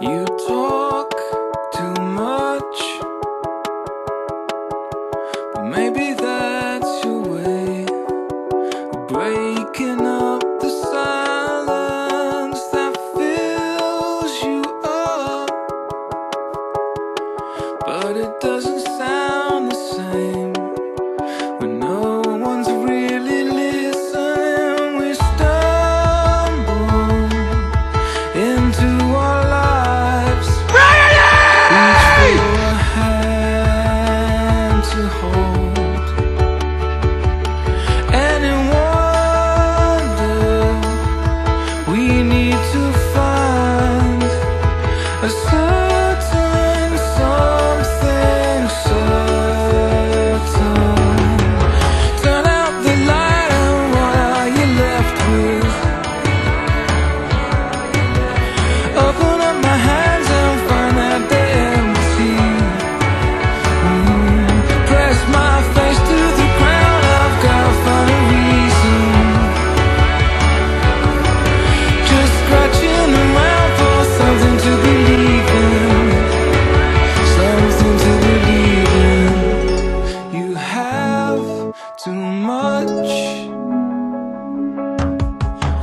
You talk too much. But maybe that's your way of breaking up the silence that fills you up. But it doesn't sound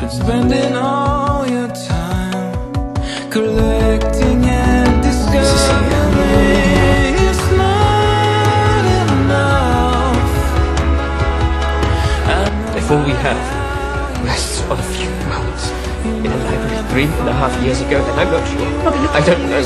Been spending all your time collecting and discovering it's not enough. If all we have rests on a few moments in a library three and a half years ago, then I'm not sure. I don't know.